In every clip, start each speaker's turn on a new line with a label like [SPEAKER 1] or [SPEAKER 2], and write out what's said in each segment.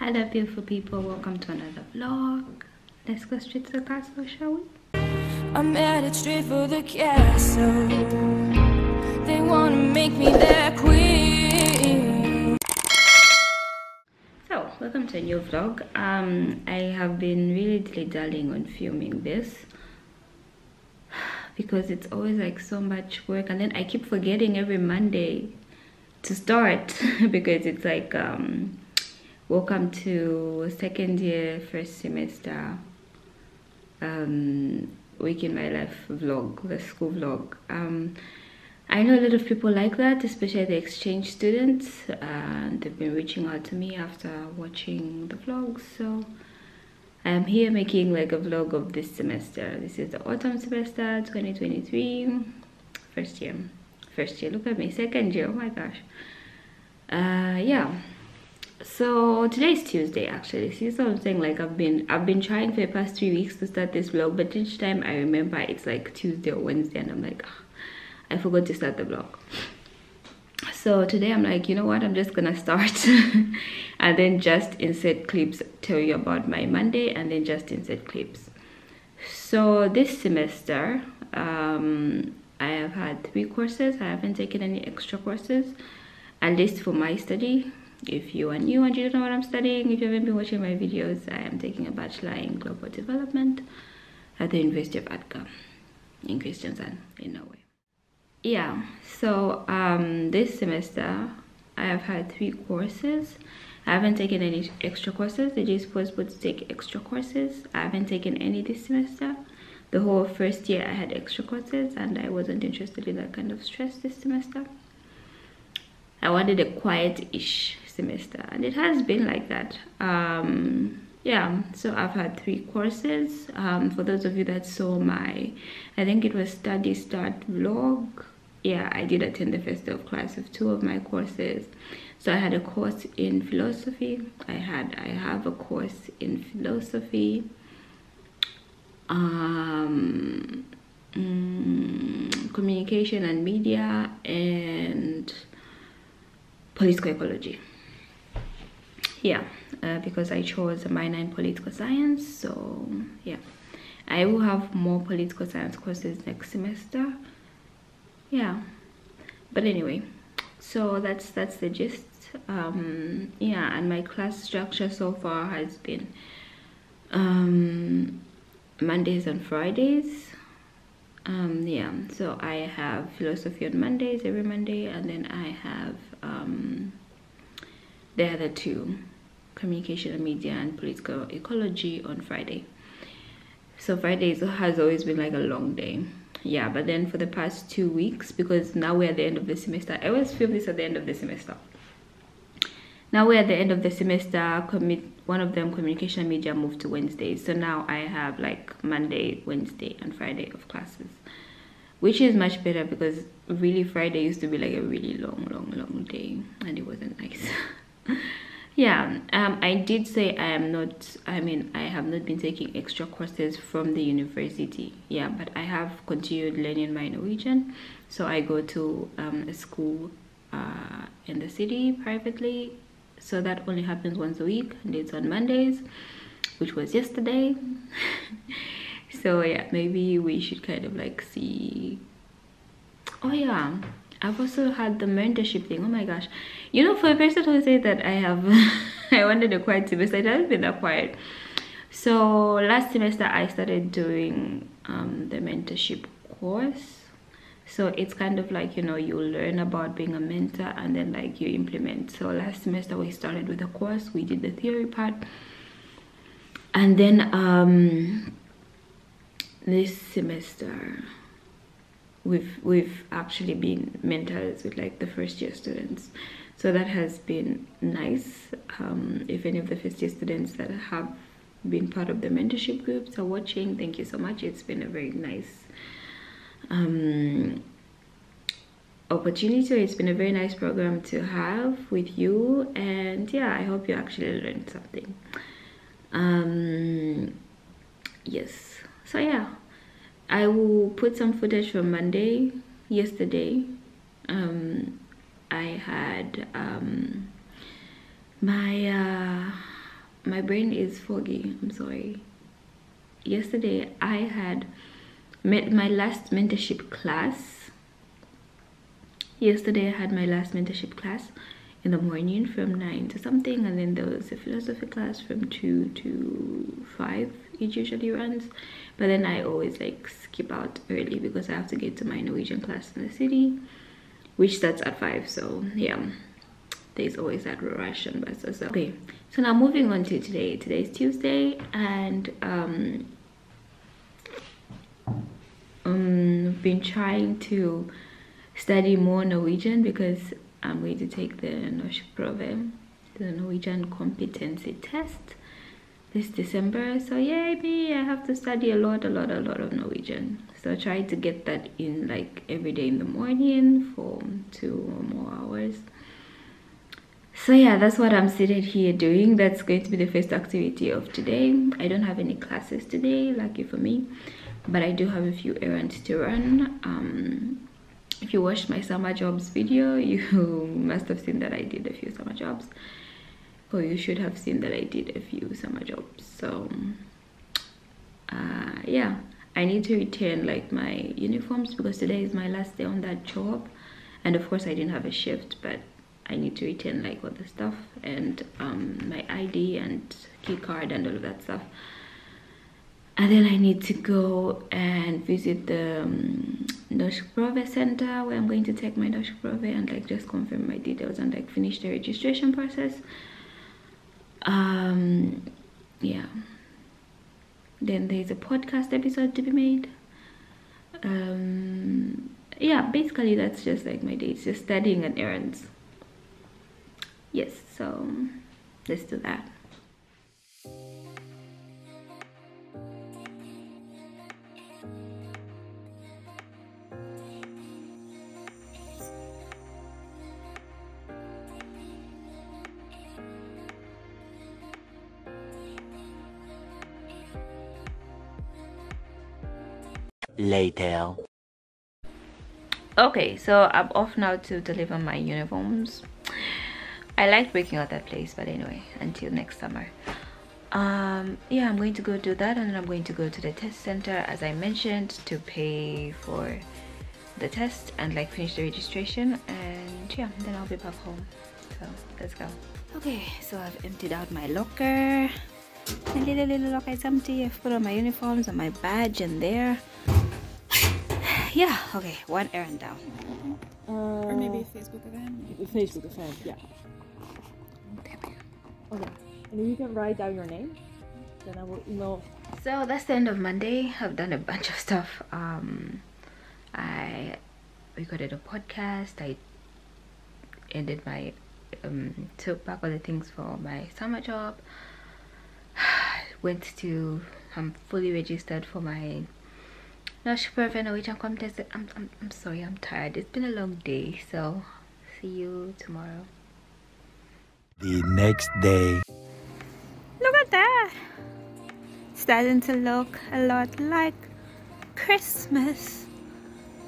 [SPEAKER 1] hello beautiful people. Welcome to another vlog. Let's go straight to the castle shall we? I'm headed straight for the castle. They want to make me their queen. So welcome to a new vlog. Um i have been really dilly-dallying on filming this because it's always like so much work and then i keep forgetting every monday to start because it's like um welcome to second year first semester um week in my life vlog the school vlog. Um i know a lot of people like that especially the exchange students. And they've been reaching out to me after watching the vlogs so i'm here making like a vlog of this semester. This is the autumn semester 2023 first year. First year. Look at me second year. Oh my gosh. Uh yeah so today is tuesday actually. See so i'm saying. Like i've been i've been trying for the past three weeks to start this vlog but each time i remember it's like tuesday or wednesday and i'm like oh, i forgot to start the vlog. So today i'm like you know what? I'm just gonna start. And then just insert clips tell you about my monday and then just insert clips. So this semester um i have had three courses. I haven't taken any extra courses at least for my study if you are new and you don't know what i'm studying if you haven't been watching my videos i am taking a bachelor in global development at the university of Agder in kristiansand in norway. Yeah so um this semester i have had three courses. I haven't taken any extra courses. They just possible to take extra courses. I haven't taken any this semester. The whole first year i had extra courses and i wasn't interested in that kind of stress this semester. I wanted a quiet-ish semester and it has been like that. Um, yeah, so I've had three courses. Um, for those of you that saw my, I think it was study start vlog. Yeah, I did attend the first day of class of two of my courses. So I had a course in philosophy. I had, I have a course in philosophy. Um, mm, communication and media and political ecology yeah uh, because i chose a minor in political science so yeah. I will have more political science courses next semester. Yeah. But anyway so that's that's the gist. Um yeah and my class structure so far has been um mondays and fridays. Um yeah so i have philosophy on mondays every monday and then i have um the other two communication and media and political ecology on friday. So friday has always been like a long day. Yeah but then for the past two weeks because now we're at the end of the semester i always feel this at the end of the semester. Now we're at the end of the semester commit one of them communication media moved to wednesday. So now i have like monday wednesday and friday of classes which is much better because really friday used to be like a really long long long day and it wasn't nice yeah um i did say i am not i mean i have not been taking extra courses from the university. Yeah but i have continued learning my norwegian. So i go to um, a school uh, in the city privately. So that only happens once a week and it's on mondays which was yesterday. So yeah maybe we should kind of like see. Oh yeah i've also had the mentorship thing. Oh my gosh. You know for a person who say that i have i wanted a quiet semester it hasn't been that quiet. So last semester i started doing um, the mentorship course. So it's kind of like you know you learn about being a mentor and then like you implement. So last semester we started with a course. We did the theory part. And then um this semester we've we've actually been mentors with like the first year students. So that has been nice. Um, if any of the first year students that have been part of the mentorship groups are watching thank you so much. It's been a very nice um, opportunity. It's been a very nice program to have with you. And yeah i hope you actually learned something. Um yes. So yeah i will put some footage from monday. Yesterday um i had um my uh my brain is foggy. I'm sorry. Yesterday i had met my last mentorship class. Yesterday i had my last mentorship class in the morning from 9 to something and then there was a philosophy class from 2 to 5 it usually runs but then i always like skip out early because i have to get to my norwegian class in the city which starts at 5 so yeah there's always that rush and so. Okay so now moving on to today. Today is tuesday and um um been trying to study more norwegian because i'm going to take the norskprøve the norwegian competency test this December. So yeah, me, I have to study a lot, a lot, a lot of Norwegian. So I try to get that in like every day in the morning for two or more hours. So yeah, that's what I'm seated here doing. That's going to be the first activity of today. I don't have any classes today, lucky for me, but I do have a few errands to run. Um, if you watched my summer jobs video, you must have seen that I did a few summer jobs or you should have seen that I did a few summer jobs. So uh, yeah. I need to return like my uniforms because today is my last day on that job. And of course I didn't have a shift but I need to return like all the stuff and um, my ID and key card and all of that stuff. And then I need to go and visit the um, Norskprøve Center where I'm going to take my Norskprøve and like just confirm my details and like finish the registration process um yeah. Then there's a podcast episode to be made. Um yeah basically that's just like my day it's just studying and errands. Yes so let's do that later. Okay so i'm off now to deliver my uniforms. I like working at that place but anyway until next summer. Um yeah i'm going to go do that and then i'm going to go to the test center as i mentioned to pay for the test and like finish the registration and yeah then i'll be back home. So let's go. Okay so i've emptied out my locker. A little little locker is empty. I've put on my uniforms and my badge in there yeah, okay, one errand down.
[SPEAKER 2] Uh, or maybe Facebook event.
[SPEAKER 3] Facebook event, yeah. Okay. Okay. And you can write down your name, then I will email.
[SPEAKER 1] So that's the end of Monday. I've done a bunch of stuff. Um, I recorded a podcast. I ended my um, took back all the things for my summer job. Went to. I'm fully registered for my Lush Perfect Norwegian contest. I'm, I'm, I'm sorry, I'm tired. It's been a long day, so see you tomorrow.
[SPEAKER 4] The next day.
[SPEAKER 1] Look at that! Starting to look a lot like Christmas.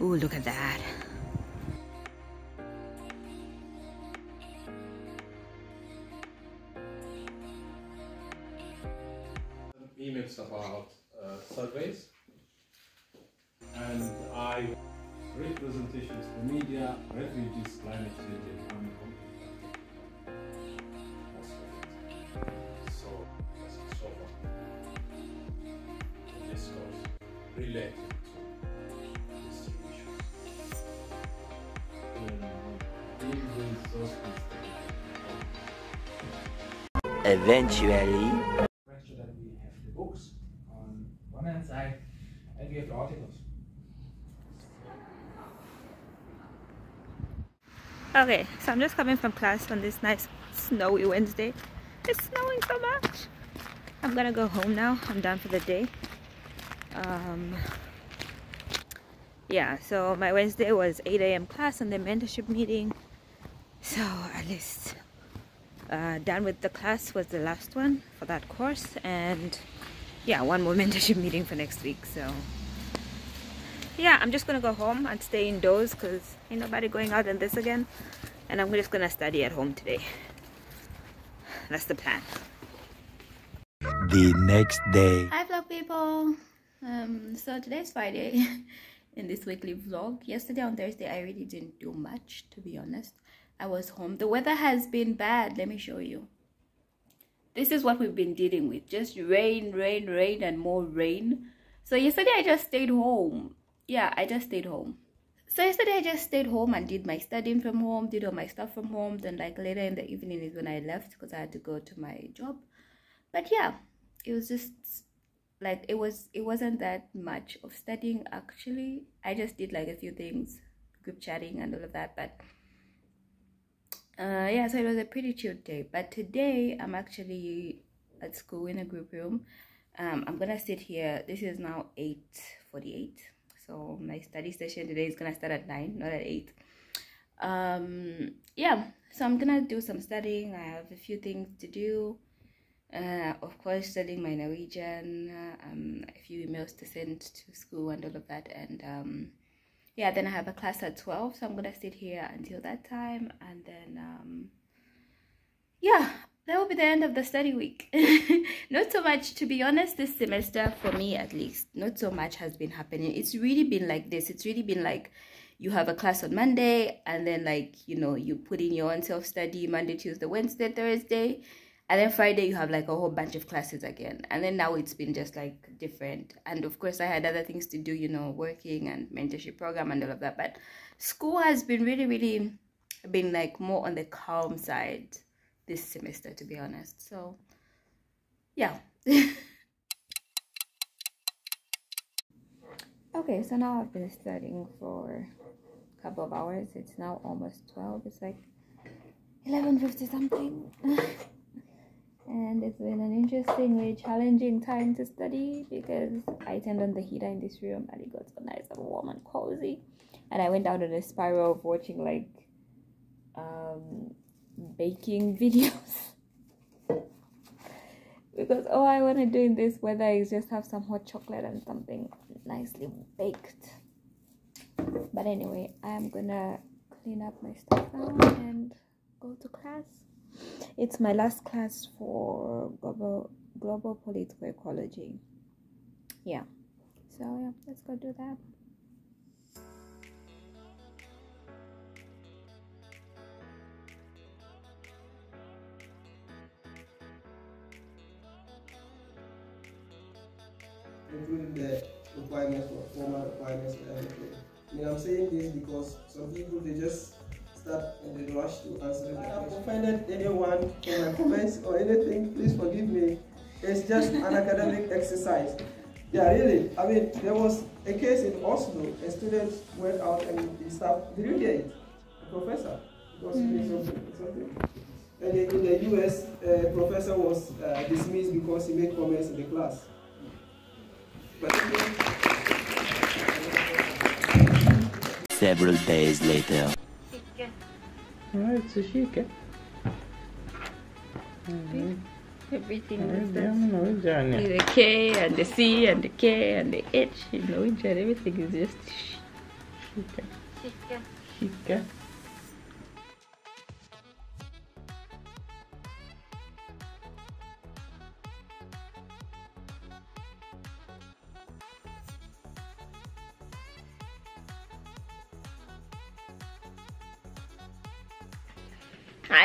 [SPEAKER 1] Oh, look at that.
[SPEAKER 5] emails about uh, surveys and I representations to media, refugees, climate change, and economic So that's so far to discuss related to these issues.
[SPEAKER 4] Eventually.
[SPEAKER 6] Make sure that we have the books on one hand side and we have the articles.
[SPEAKER 1] Okay, so I'm just coming from class on this nice snowy Wednesday. It's snowing so much. I'm gonna go home now. I'm done for the day. Um, yeah, so my Wednesday was 8 a.m. class and the mentorship meeting. So at least uh, done with the class was the last one for that course. And yeah, one more mentorship meeting for next week. So yeah i'm just gonna go home and stay indoors because ain't nobody going out in this again and i'm just gonna study at home today that's the plan
[SPEAKER 4] The next day.
[SPEAKER 1] Hi vlog people. Um, so today's Friday in this weekly vlog. Yesterday on Thursday I really didn't do much to be honest. I was home. The weather has been bad. Let me show you. This is what we've been dealing with. Just rain, rain, rain and more rain. So yesterday I just stayed home. Yeah, I just stayed home. So yesterday I just stayed home and did my studying from home, did all my stuff from home. Then like later in the evening is when I left because I had to go to my job. But yeah, it was just like it was it wasn't that much of studying actually. I just did like a few things, group chatting and all of that, but uh yeah, so it was a pretty chill day. But today I'm actually at school in a group room. Um I'm gonna sit here. This is now 8:48 so my study session today is gonna start at 9 not at 8 um yeah so i'm gonna do some studying. I have a few things to do. Uh, of course studying my norwegian uh, um, a few emails to send to school and all of that. And um yeah then i have a class at 12 so i'm gonna sit here until that time. And then um yeah that will be the end of the study week. Not so much to be honest this semester for me at least not so much has been happening. It's really been like this. It's really been like you have a class on monday and then like you know you put in your own self-study monday tuesday wednesday thursday and then friday you have like a whole bunch of classes again. And then now it's been just like different. And of course i had other things to do you know working and mentorship program and all of that. But school has been really really been like more on the calm side this semester to be honest. So yeah. Okay so now i've been studying for a couple of hours. It's now almost 12 it's like 11.50 something. And it's been an interestingly challenging time to study because i turned on the heater in this room and it got so nice and warm and cozy. And i went down on a spiral of watching like um baking videos. Because all I want to do in this weather is just have some hot chocolate and something nicely baked. But anyway I'm gonna clean up my stuff now and go to class. It's my last class for global global political ecology yeah. So yeah let's go do that
[SPEAKER 7] the requirements for formal requirements and everything. I mean, I'm saying this because some people they just start and they rush to answer the question. I've offended anyone for my comments or anything, please forgive me. It's just an academic exercise. Yeah, really. I mean, there was a case in Oslo. A student went out and he stopped. Did you hear it? A professor was doing something. something. And in the US, a professor was uh, dismissed because he made comments in the class.
[SPEAKER 4] Several days later.
[SPEAKER 8] Evet, sushi
[SPEAKER 1] mm-hmm.
[SPEAKER 8] everything
[SPEAKER 1] is
[SPEAKER 8] diyorum Norwegian.
[SPEAKER 1] the K and the C and the K and the H in Norwegian everything is just
[SPEAKER 8] Kika. Kika.
[SPEAKER 1] Hi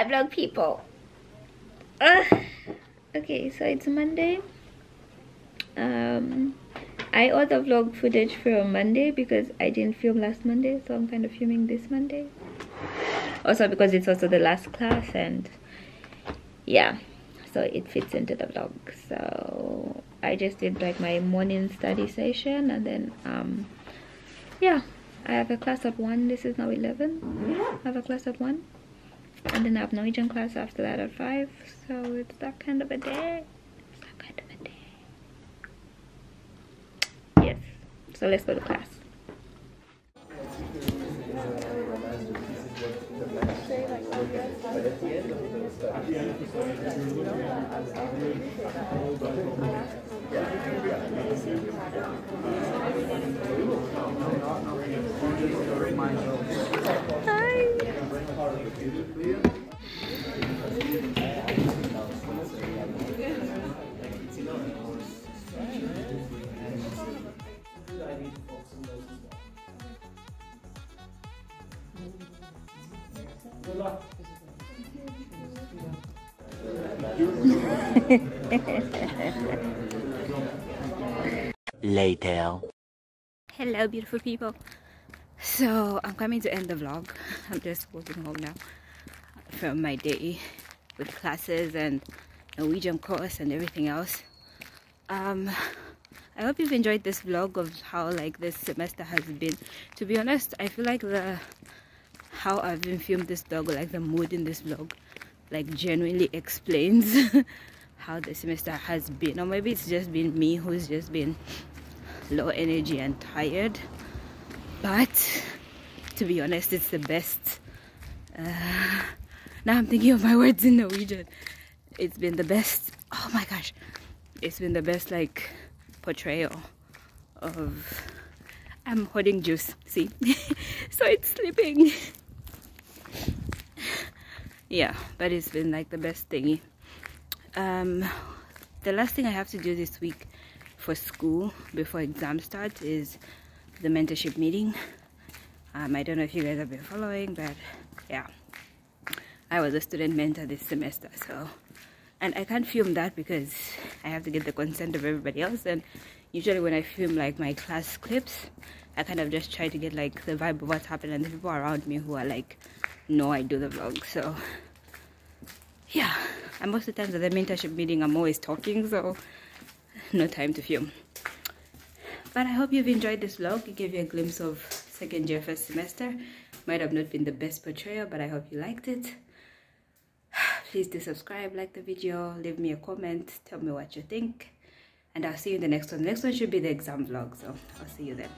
[SPEAKER 1] vlog people. Uh, okay, so it's Monday. Um, I ordered vlog footage from Monday because I didn't film last Monday, so I'm kind of filming this Monday. Also because it's also the last class and yeah, so it fits into the vlog. So I just did like my morning study session and then um yeah, I have a class at 1. This is now 11. I have a class at 1 and then I have Norwegian class after that at 5 so it's that kind of a day. It's that kind of a day. Yes. So let's go to class. Hi.
[SPEAKER 4] Later.
[SPEAKER 1] Hello, beautiful people. So I'm coming to end the vlog. I'm just walking home now from my day with classes and Norwegian course and everything else. Um, I hope you've enjoyed this vlog of how like this semester has been. To be honest, I feel like the how I've been filmed this vlog, like the mood in this vlog, like genuinely explains how the semester has been. Or maybe it's just been me who's just been low energy and tired but to be honest it's the best uh, now i'm thinking of my words in norwegian. It's been the best oh my gosh it's been the best like portrayal of i'm holding juice see? So it's slipping. Yeah but it's been like the best thingy. Um the last thing i have to do this week for school before exam starts is the mentorship meeting. Um, i don't know if you guys have been following but yeah. I was a student mentor this semester so and i can't film that because i have to get the consent of everybody else and usually when i film like my class clips i kind of just try to get like the vibe of what's happening and the people around me who are like no, i do the vlog so yeah. And most of the times at the mentorship meeting i'm always talking so no time to film but i hope you've enjoyed this vlog. It gave you a glimpse of second year first semester. Might have not been the best portrayal but i hope you liked it. Please do subscribe like the video leave me a comment tell me what you think. And i'll see you in the next one. The next one should be the exam vlog so i'll see you then